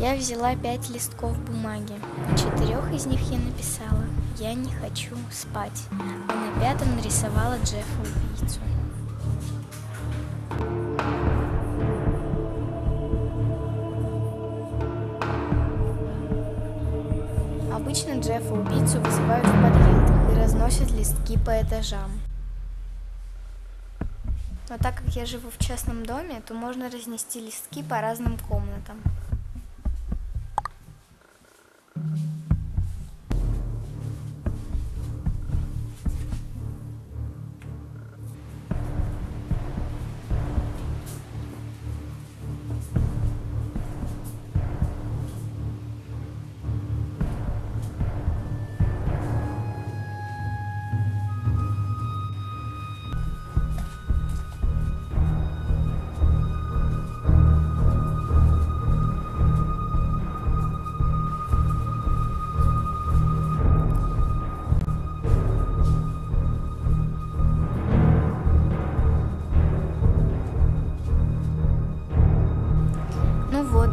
Я взяла пять листков бумаги. Четырех из них я написала «Я не хочу спать», а на пятом нарисовала Джеффа убийцу. Обычно Джеффа убийцу вызывают в подъезд и разносят листки по этажам. Но так как я живу в частном доме, то можно разнести листки по разным комнатам.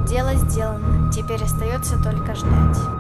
Дело сделано. Теперь остается только ждать.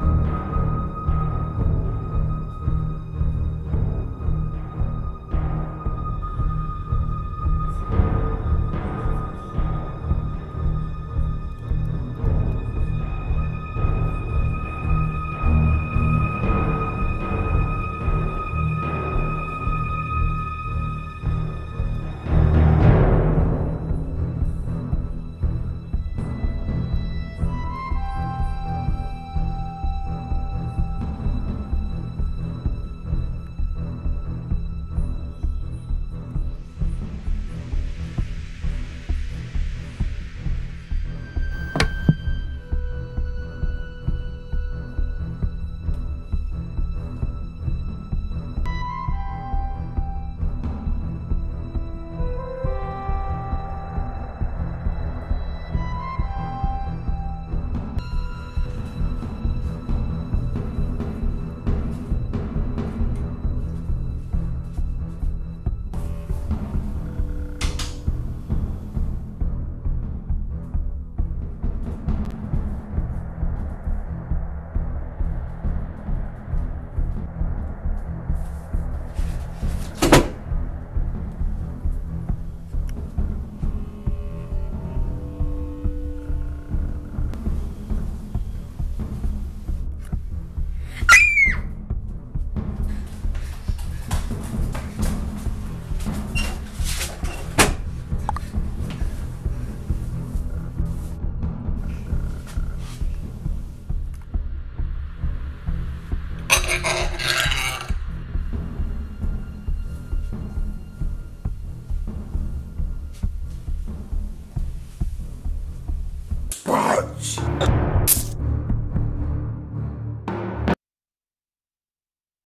you